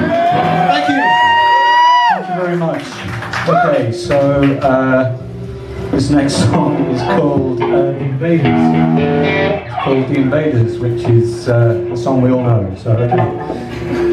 Thank you. Thank you very much. Okay, so uh, this next song is called uh, Invaders. It's called The Invaders, which is uh, a song we all know. So, okay.